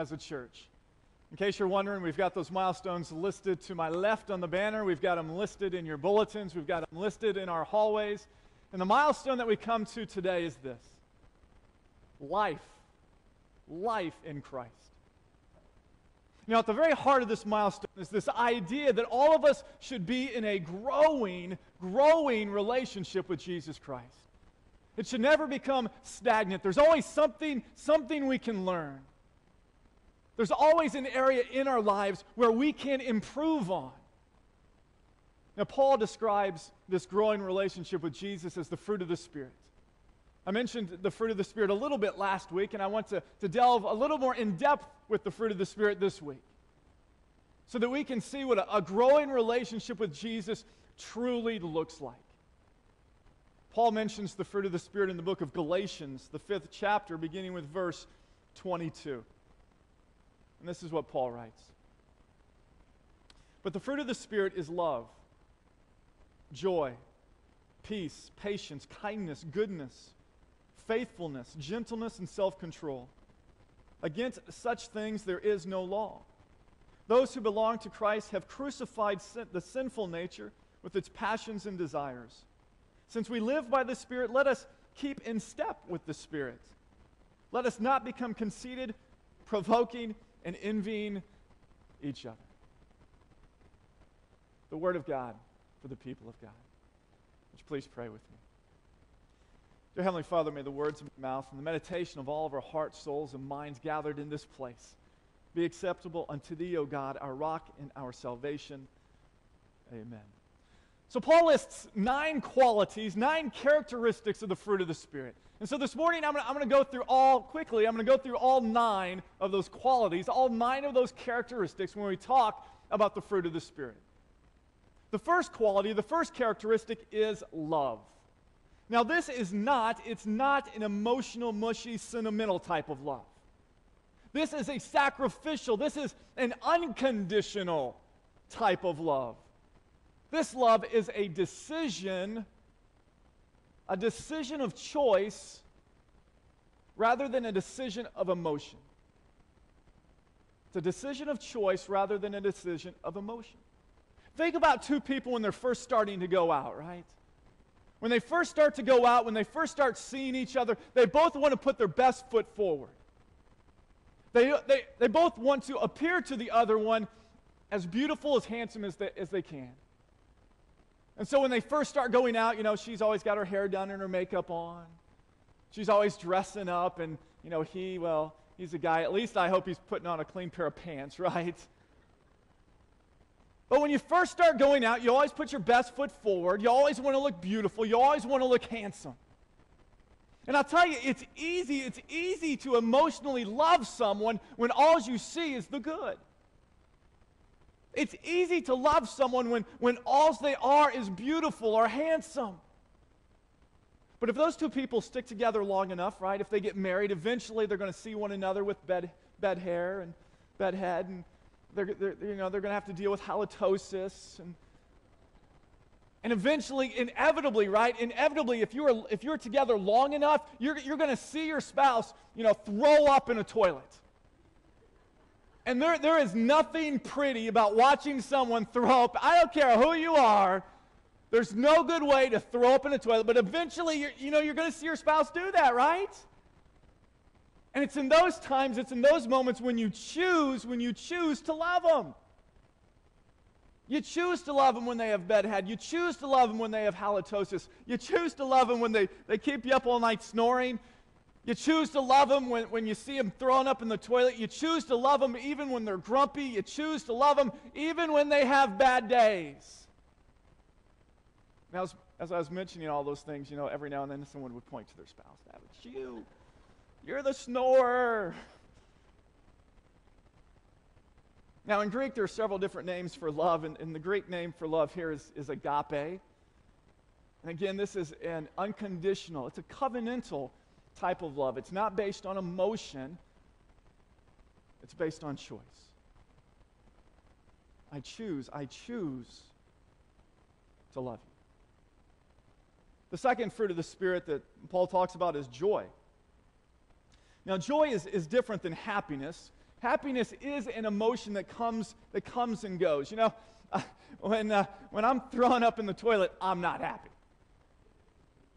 as a church. In case you're wondering, we've got those milestones listed to my left on the banner. We've got them listed in your bulletins. We've got them listed in our hallways. And the milestone that we come to today is this life. Life in Christ. Now, at the very heart of this milestone is this idea that all of us should be in a growing, growing relationship with Jesus Christ. It should never become stagnant. There's always something, something we can learn. There's always an area in our lives where we can improve on. Now, Paul describes this growing relationship with Jesus as the fruit of the Spirit. I mentioned the fruit of the Spirit a little bit last week, and I want to, to delve a little more in depth with the fruit of the Spirit this week so that we can see what a, a growing relationship with Jesus truly looks like. Paul mentions the fruit of the Spirit in the book of Galatians, the fifth chapter, beginning with verse 22. And this is what Paul writes But the fruit of the Spirit is love, joy, peace, patience, kindness, goodness, faithfulness, gentleness, and self control. Against such things there is no law. Those who belong to Christ have crucified sin, the sinful nature with its passions and desires. Since we live by the Spirit, let us keep in step with the Spirit. Let us not become conceited, provoking, and envying each other. The Word of God for the people of God. Would you please pray with me? Dear Heavenly Father, may the words of my mouth and the meditation of all of our hearts, souls, and minds gathered in this place be acceptable unto Thee, O God, our rock and our salvation. Amen. So, Paul lists nine qualities, nine characteristics of the fruit of the Spirit. And so this morning, I'm going to go through all, quickly, I'm going to go through all nine of those qualities, all nine of those characteristics when we talk about the fruit of the Spirit. The first quality, the first characteristic is love. Now, this is not, it's not an emotional, mushy, sentimental type of love. This is a sacrificial, this is an unconditional type of love. This love is a decision, a decision of choice rather than a decision of emotion. It's a decision of choice rather than a decision of emotion. Think about two people when they're first starting to go out, right? When they first start to go out, when they first start seeing each other, they both want to put their best foot forward. They, they, they both want to appear to the other one as beautiful, as handsome as they, as they can. And so when they first start going out, you know, she's always got her hair done and her makeup on. She's always dressing up, and, you know, he, well, he's a guy, at least I hope he's putting on a clean pair of pants, right? But when you first start going out, you always put your best foot forward. You always want to look beautiful. You always want to look handsome. And I'll tell you, it's easy, it's easy to emotionally love someone when all you see is the good. It's easy to love someone when, when all they are is beautiful or handsome. But if those two people stick together long enough, right, if they get married, eventually they're going to see one another with bed, bed hair and bed head, and they're, they're, you know, they're going to have to deal with halitosis. And, and eventually, inevitably, right, inevitably, if you're, if you're together long enough, you're, you're going to see your spouse, you know, throw up in a toilet. And there, there is nothing pretty about watching someone throw up. I don't care who you are. There's no good way to throw up in a toilet, but eventually, you're, you know, you're going to see your spouse do that, right? And it's in those times, it's in those moments when you choose, when you choose to love them. You choose to love them when they have bedhead. You choose to love them when they have halitosis. You choose to love them when they, they keep you up all night snoring. You choose to love them when, when you see them thrown up in the toilet. You choose to love them even when they're grumpy. You choose to love them even when they have bad days. Now, as, as I was mentioning all those things, you know, every now and then someone would point to their spouse. That was you. You're the snorer. Now, in Greek, there are several different names for love, and, and the Greek name for love here is, is agape. And again, this is an unconditional, it's a covenantal type of love. It's not based on emotion, it's based on choice. I choose, I choose to love you. The second fruit of the Spirit that Paul talks about is joy. Now, joy is, is different than happiness. Happiness is an emotion that comes, that comes and goes. You know, when, uh, when I'm throwing up in the toilet, I'm not happy.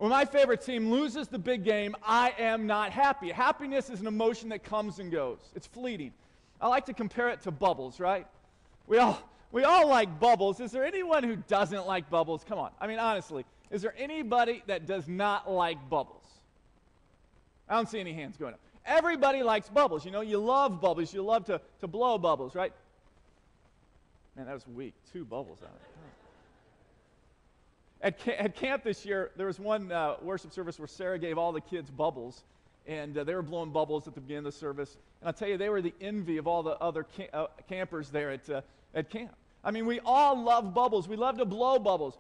When my favorite team loses the big game, I am not happy. Happiness is an emotion that comes and goes, it's fleeting. I like to compare it to bubbles, right? We all, we all like bubbles. Is there anyone who doesn't like bubbles? Come on. I mean, honestly, is there anybody that does not like bubbles? I don't see any hands going up. Everybody likes bubbles. You know, you love bubbles. You love to, to blow bubbles, right? Man, that was weak. Two bubbles out. At, ca- at camp this year, there was one uh, worship service where Sarah gave all the kids bubbles, and uh, they were blowing bubbles at the beginning of the service. And I'll tell you, they were the envy of all the other uh, campers there at, uh, at camp. I mean, we all love bubbles. We love to blow bubbles.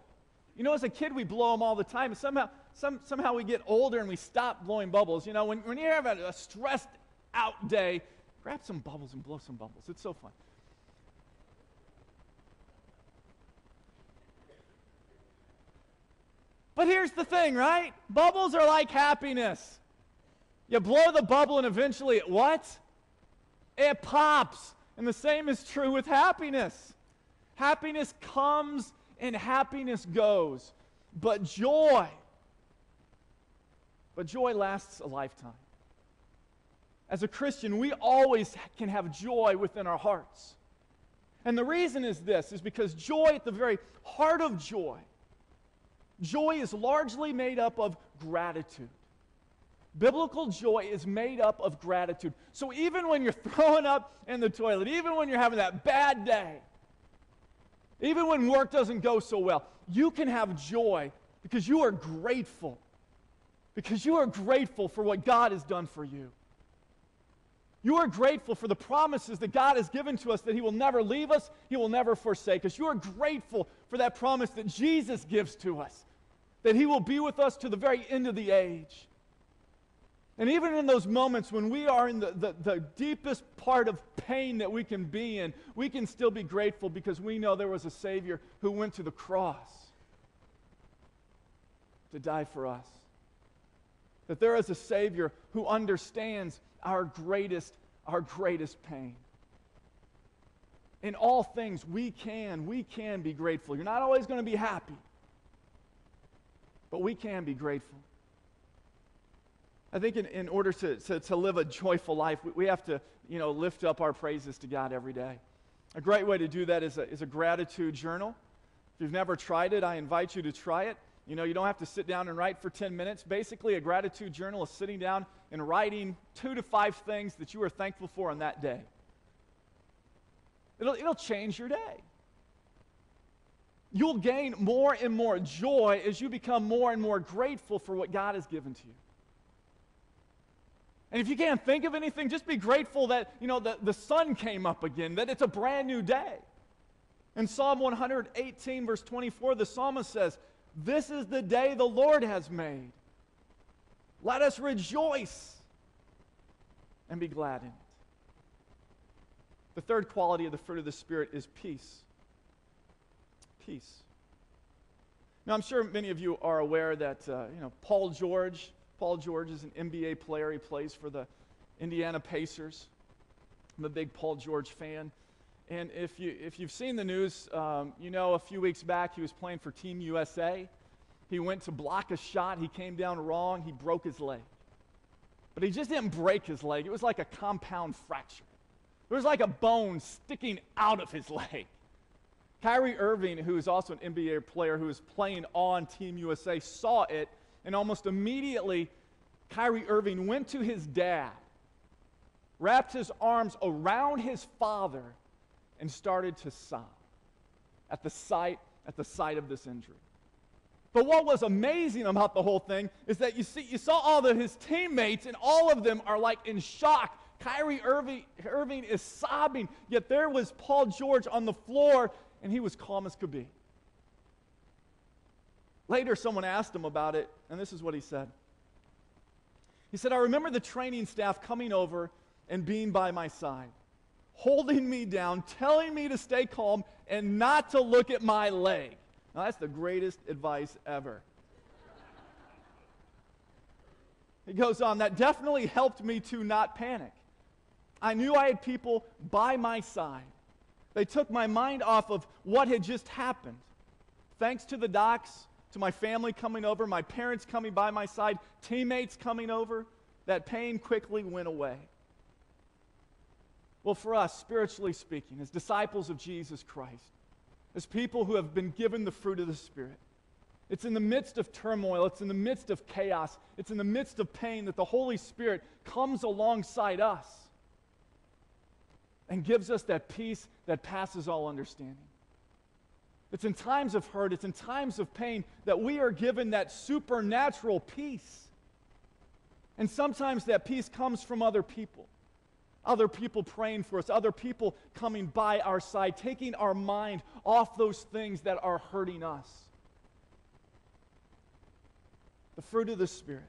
You know, as a kid, we blow them all the time. And somehow, some, somehow we get older and we stop blowing bubbles. You know, when, when you have a, a stressed out day, grab some bubbles and blow some bubbles. It's so fun. But here's the thing, right? Bubbles are like happiness. You blow the bubble and eventually it what? It pops. And the same is true with happiness. Happiness comes and happiness goes. But joy, but joy lasts a lifetime. As a Christian, we always can have joy within our hearts. And the reason is this is because joy at the very heart of joy Joy is largely made up of gratitude. Biblical joy is made up of gratitude. So even when you're throwing up in the toilet, even when you're having that bad day, even when work doesn't go so well, you can have joy because you are grateful. Because you are grateful for what God has done for you. You are grateful for the promises that God has given to us that He will never leave us, He will never forsake us. You are grateful for that promise that Jesus gives to us, that He will be with us to the very end of the age. And even in those moments when we are in the, the, the, deepest part of pain that we can be in, we can still be grateful because we know there was a Savior who went to the cross to die for us. That there is a Savior who understands our greatest, our greatest pain. In all things, we can, we can be grateful. You're not always going to be happy, but we can be grateful. I think in, in order to, to, to live a joyful life, we, we have to, you know, lift up our praises to God every day. A great way to do that is a, is a gratitude journal. If you've never tried it, I invite you to try it. You know, you don't have to sit down and write for 10 minutes. Basically, a gratitude journal is sitting down and writing two to five things that you are thankful for on that day. It'll, it'll change your day. You'll gain more and more joy as you become more and more grateful for what God has given to you. And if you can't think of anything, just be grateful that, you know, the, the sun came up again, that it's a brand new day. In Psalm 118, verse 24, the psalmist says, this is the day the Lord has made. Let us rejoice and be glad in it. The third quality of the fruit of the Spirit is peace. Peace. Now, I'm sure many of you are aware that, uh, you know, Paul George, Paul George is an NBA player. He plays for the Indiana Pacers. I'm a big Paul George fan. And if, you, if you've seen the news, um, you know a few weeks back he was playing for Team USA. He went to block a shot. He came down wrong. He broke his leg. But he just didn't break his leg, it was like a compound fracture. It was like a bone sticking out of his leg. Kyrie Irving, who is also an NBA player who is playing on Team USA, saw it, and almost immediately, Kyrie Irving went to his dad, wrapped his arms around his father, and started to sob at the sight at the sight of this injury. But what was amazing about the whole thing is that you see you saw all of his teammates and all of them are like in shock. Kyrie Irving, Irving is sobbing, yet there was Paul George on the floor and he was calm as could be. Later, someone asked him about it, and this is what he said. He said, I remember the training staff coming over and being by my side holding me down, telling me to stay calm and not to look at my leg. Now, that's the greatest advice ever. He goes on, that definitely helped me to not panic. I knew I had people by my side. They took my mind off of what had just happened. Thanks to the docs, to my family coming over, my parents coming by my side, teammates coming over, that pain quickly went away. Well, for us, spiritually speaking, as disciples of Jesus Christ, as people who have been given the fruit of the Spirit, it's in the midst of turmoil, it's in the midst of chaos, it's in the midst of pain that the Holy Spirit comes alongside us and gives us that peace that passes all understanding. It's in times of hurt, it's in times of pain that we are given that supernatural peace. And sometimes that peace comes from other people. Other people praying for us, other people coming by our side, taking our mind off those things that are hurting us. The fruit of the Spirit.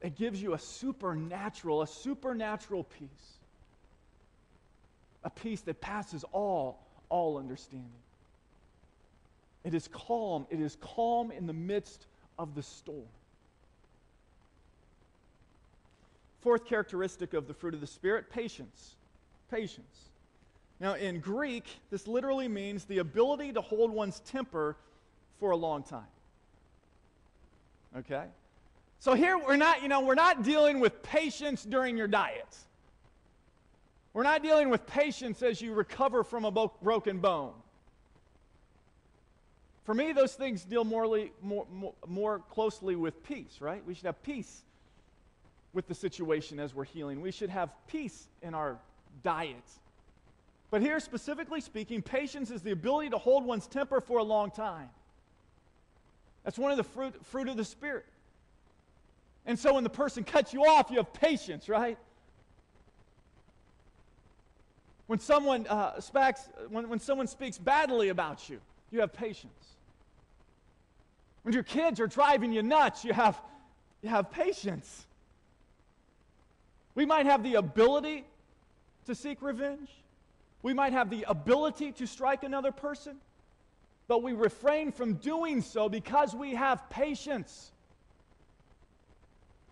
It gives you a supernatural, a supernatural peace. A peace that passes all, all understanding. It is calm. It is calm in the midst of the storm. Fourth characteristic of the fruit of the Spirit patience. Patience. Now, in Greek, this literally means the ability to hold one's temper for a long time. Okay? So here we're not, you know, we're not dealing with patience during your diet. We're not dealing with patience as you recover from a bo- broken bone. For me, those things deal morely, more, more, more closely with peace, right? We should have peace with the situation as we're healing. We should have peace in our diet. But here, specifically speaking, patience is the ability to hold one's temper for a long time. That's one of the fruit, fruit of the Spirit. And so when the person cuts you off, you have patience, right? When someone, uh, when, when someone speaks badly about you, you have patience. When your kids are driving you nuts, you have, you have patience. We might have the ability to seek revenge. We might have the ability to strike another person, but we refrain from doing so because we have patience.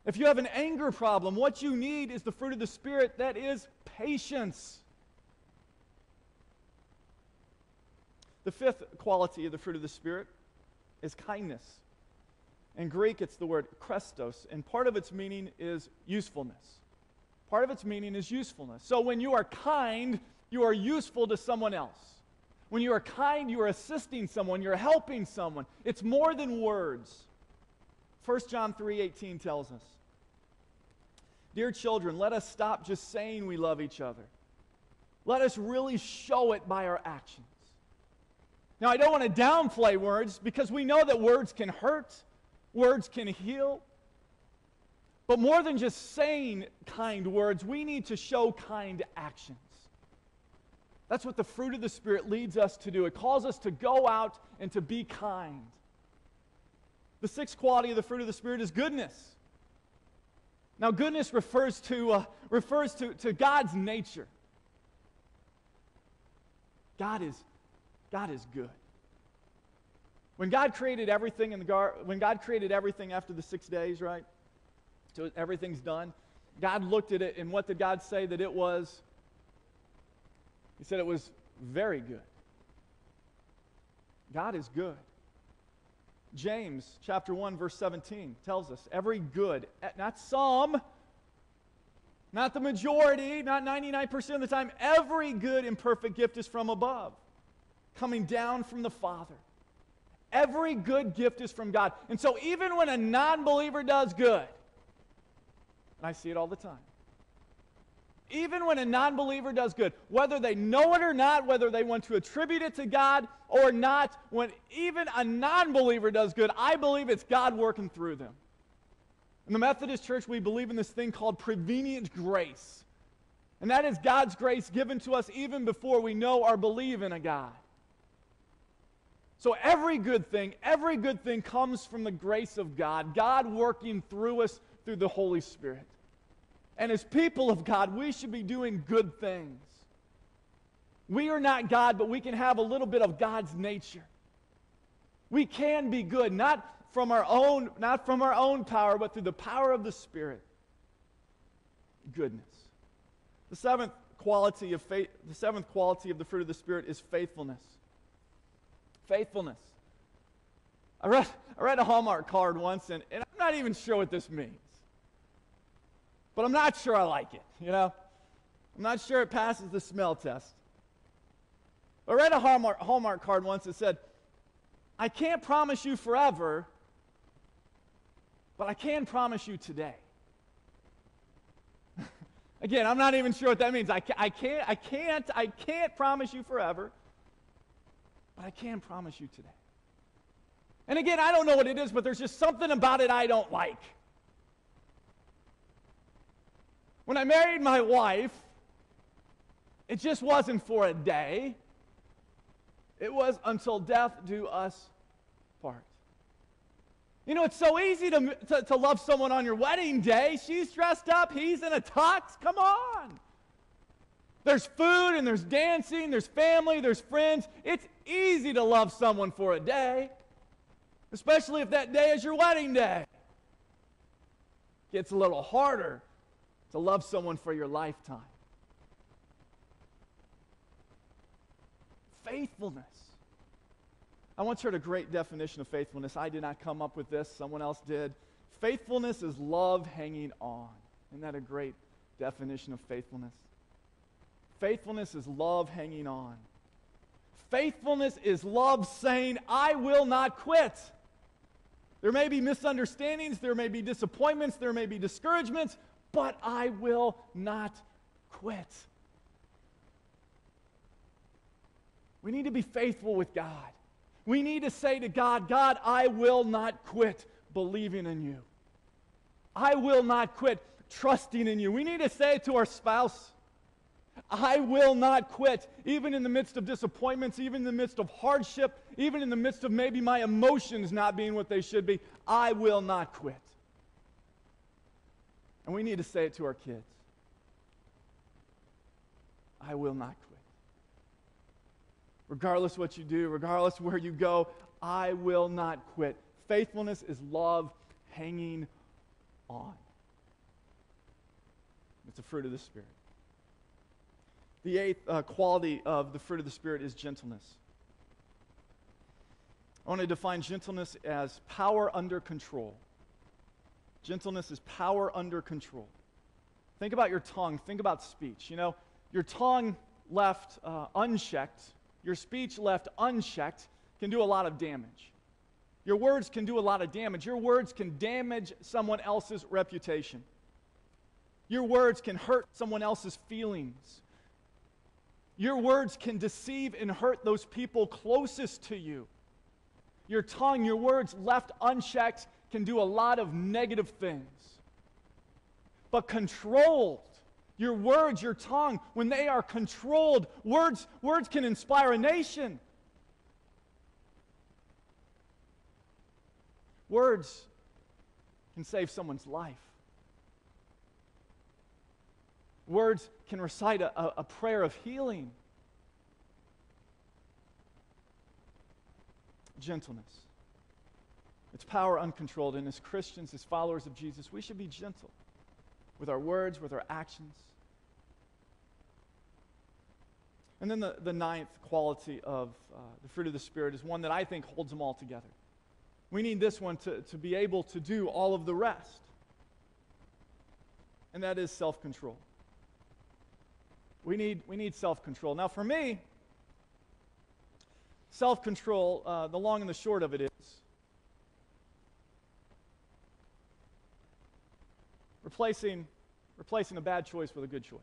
If you have an anger problem, what you need is the fruit of the Spirit that is patience. The fifth quality of the fruit of the Spirit is kindness. In Greek, it's the word krestos, and part of its meaning is usefulness. Part of its meaning is usefulness. So when you are kind, you are useful to someone else. When you are kind, you are assisting someone, you're helping someone. It's more than words. 1 John 3:18 tells us, "Dear children, let us stop just saying we love each other. Let us really show it by our actions." Now, I don't want to downplay words because we know that words can hurt, words can heal, but more than just saying kind words, we need to show kind actions. That's what the fruit of the Spirit leads us to do. It calls us to go out and to be kind. The sixth quality of the fruit of the Spirit is goodness. Now, goodness refers to, uh, refers to, to God's nature. God is, God is good. When God created everything in the gar- when God created everything after the six days, right? So everything's done. God looked at it, and what did God say that it was? He said it was very good. God is good. James chapter 1 verse 17 tells us every good, not some, not the majority, not 99% of the time, every good and perfect gift is from above, coming down from the Father. Every good gift is from God. And so even when a non believer does good, and I see it all the time. Even when a non believer does good, whether they know it or not, whether they want to attribute it to God or not, when even a non believer does good, I believe it's God working through them. In the Methodist Church, we believe in this thing called prevenient grace. And that is God's grace given to us even before we know or believe in a God. So every good thing, every good thing comes from the grace of God, God working through us through the Holy Spirit. And as people of God, we should be doing good things. We are not God, but we can have a little bit of God's nature. We can be good, not from our own, not from our own power, but through the power of the Spirit. Goodness. The seventh quality of faith, the seventh quality of the fruit of the Spirit is faithfulness. Faithfulness. I read, I read a Hallmark card once, and, and I'm not even sure what this means. But I'm not sure I like it, you know? I'm not sure it passes the smell test. I read a Hallmark, Hallmark card once that said, I can't promise you forever, but I can promise you today. Again, I'm not even sure what that means. I, ca- I, can't, I, can't, I can't promise you forever, but I can promise you today. And again, I don't know what it is, but there's just something about it I don't like. When I married my wife, it just wasn't for a day. It was until death do us part. You know, it's so easy to, to, to, love someone on your wedding day. She's dressed up, he's in a tux. Come on. There's food and there's dancing, there's family, there's friends. It's easy to love someone for a day, especially if that day is your wedding day. It gets a little harder to love someone for your lifetime. Faithfulness. I once heard a great definition of faithfulness. I did not come up with this, someone else did. Faithfulness is love hanging on. Isn't that a great definition of faithfulness? Faithfulness is love hanging on. Faithfulness is love saying, I will not quit. There may be misunderstandings, there may be disappointments, there may be discouragements, but I will not quit. We need to be faithful with God. We need to say to God, God, I will not quit believing in you. I will not quit trusting in you. We need to say to our spouse, I will not quit, even in the midst of disappointments, even in the midst of hardship, even in the midst of maybe my emotions not being what they should be. I will not quit. And we need to say it to our kids I will not quit regardless what you do, regardless where you go, I will not quit. Faithfulness is love hanging on. It's a fruit of the Spirit. The eighth uh, quality of the fruit of the Spirit is gentleness. I want to define gentleness as power under control. Gentleness is power under control. Think about your tongue. Think about speech. You know, your tongue left uh, unchecked your speech left unchecked can do a lot of damage. Your words can do a lot of damage. Your words can damage someone else's reputation. Your words can hurt someone else's feelings. Your words can deceive and hurt those people closest to you. Your tongue, your words left unchecked can do a lot of negative things. But controlled, your words, your tongue, when they are controlled, words, words can inspire a nation. Words can save someone's life. Words can recite a, a, a prayer of healing. Gentleness. It's power uncontrolled. And as Christians, as followers of Jesus, we should be gentle with our words, with our actions. And then the, the ninth quality of uh, the fruit of the Spirit is one that I think holds them all together. We need this one to, to be able to do all of the rest, and that is self control. We need, we need self control. Now, for me, self control, uh, the long and the short of it is replacing, replacing a bad choice with a good choice.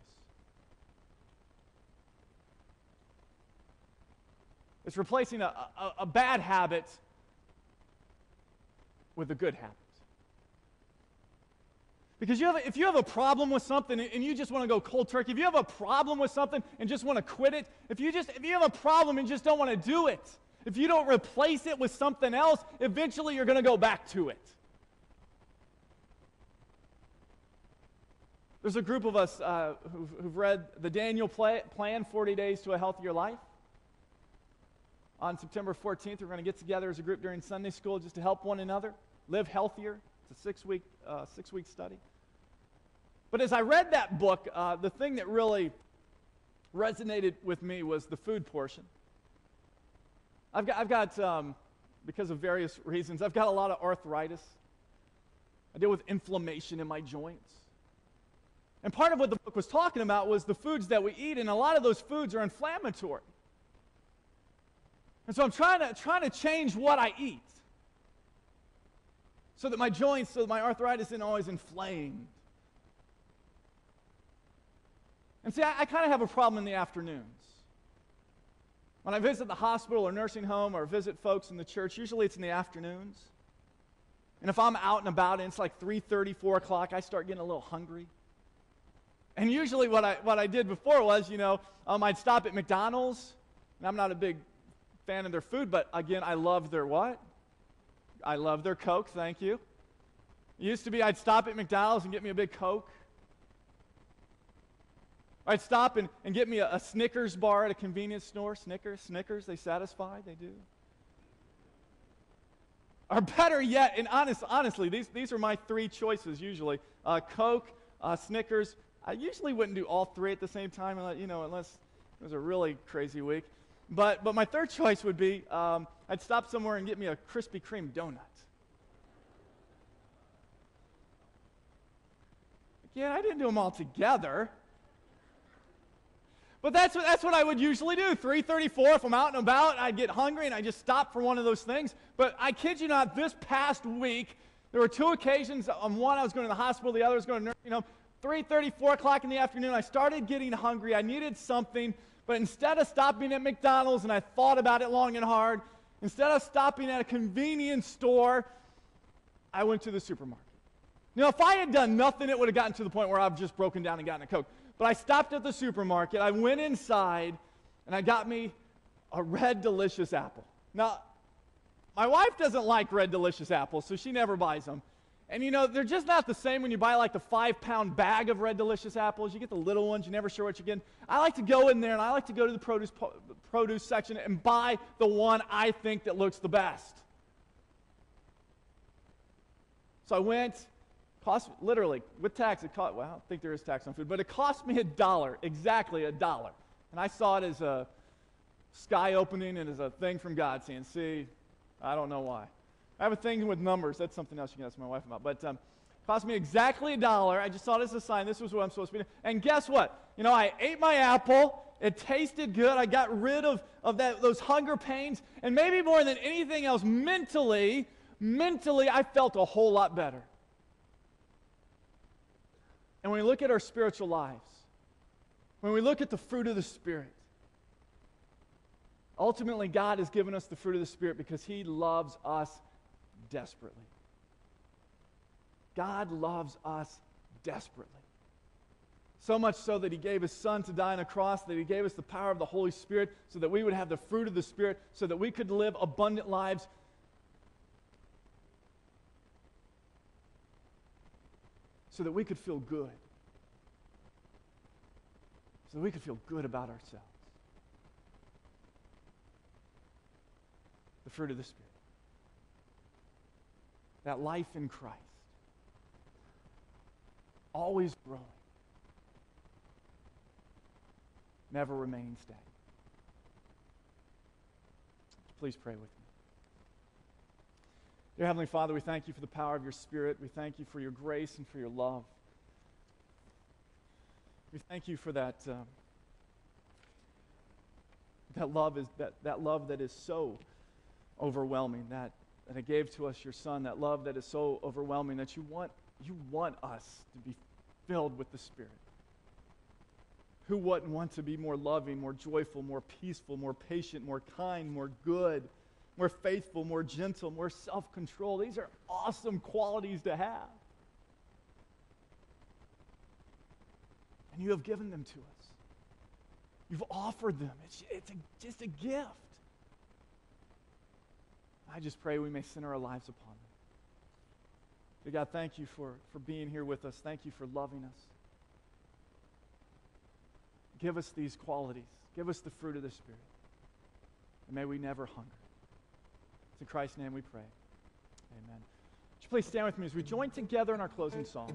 It's replacing a, a, a bad habit with a good habit. Because you have if you have a problem with something and you just want to go cold turkey, if you have a problem with something and just want to quit it, if you just if you have a problem and just don't want to do it, if you don't replace it with something else, eventually you're going to go back to it. There's a group of us uh, who've, who've, read the Daniel play, Plan 40 Days to a Healthier Life on September 14th. We're going to get together as a group during Sunday school just to help one another live healthier. It's a six week, uh, six week study. But as I read that book, uh, the thing that really resonated with me was the food portion. I've got, I've got um, because of various reasons, I've got a lot of arthritis. I deal with inflammation in my joints. And part of what the book was talking about was the foods that we eat, and a lot of those foods are inflammatory. And so I'm trying to, trying to change what I eat so that my joints, so that my arthritis isn't always inflamed. And see, I, I kind of have a problem in the afternoons. When I visit the hospital or nursing home or visit folks in the church, usually it's in the afternoons. And if I'm out and about and it's like 3:30, 4 o'clock, I start getting a little hungry. And usually what I, what I did before was, you know, um, I'd stop at McDonald's. And I'm not a big fan of their food, but again, I love their what? I love their Coke, thank you. It used to be I'd stop at McDonald's and get me a big Coke. I'd stop and, and get me a, a Snickers bar at a convenience store. Snickers, Snickers, they satisfy? They do. Or better yet, and honest, honestly, these, these are my three choices usually uh, Coke, uh, Snickers. I usually wouldn't do all three at the same time, you know, unless it was a really crazy week. But, but my third choice would be um, I'd stop somewhere and get me a Krispy Kreme donut. Again, I didn't do them all together. But that's what, that's what I would usually do. 334, if I'm out and about, I'd get hungry and I just stop for one of those things. But I kid you not, this past week, there were two occasions. On one, I was going to the hospital. The other was going to nursing home. 3.30, 4 o'clock in the afternoon, I started getting hungry. I needed something. But instead of stopping at McDonald's, and I thought about it long and hard, instead of stopping at a convenience store, I went to the supermarket. Now, if I had done nothing, it would have gotten to the point where I've just broken down and gotten a Coke. But I stopped at the supermarket, I went inside, and I got me a red delicious apple. Now, my wife doesn't like red delicious apples, so she never buys them. And you know, they're just not the same when you buy like the five pound bag of red delicious apples. You get the little ones, you're never sure what you're getting. I like to go in there and I like to go to the produce, produce section and buy the one I think that looks the best. So I went, Cost literally with tax. It cost. Well, I don't think there is tax on food, but it cost me a dollar, exactly a dollar. And I saw it as a sky opening and as a thing from God, saying, "See, I don't know why." I have a thing with numbers. That's something else you can ask my wife about. But um, cost me exactly a dollar. I just saw it as a sign. This was what I'm supposed to be doing. And guess what? You know, I ate my apple. It tasted good. I got rid of, of that, those hunger pains. And maybe more than anything else, mentally, mentally, I felt a whole lot better. And when we look at our spiritual lives, when we look at the fruit of the Spirit, ultimately God has given us the fruit of the Spirit because He loves us desperately. God loves us desperately. So much so that He gave His Son to die on a cross, that He gave us the power of the Holy Spirit so that we would have the fruit of the Spirit, so that we could live abundant lives so that we could feel good. So that we could feel good about ourselves. The fruit of the Spirit. That life in Christ. Always growing. Never remains stagnant. Please pray with me. Dear Heavenly Father, we thank you for the power of your Spirit. We thank you for your grace and for your love. We thank you for that, uh, that love is that, that love that is so overwhelming, that, that it gave to us your Son, that love that is so overwhelming that you want, you want us to be filled with the Spirit. Who wouldn't want to be more loving, more joyful, more peaceful, more patient, more kind, more good? more faithful, more gentle, more self control. These are awesome qualities to have. And you have given them to us. You've offered them. It's, it's a, just a gift. I just pray we may center our lives upon them. Dear God, thank you for, for being here with us. Thank you for loving us. Give us these qualities. Give us the fruit of the Spirit. And may we never hunger. It's in Christ's name we pray. Amen. Would you please stand with me as we join together in our closing song?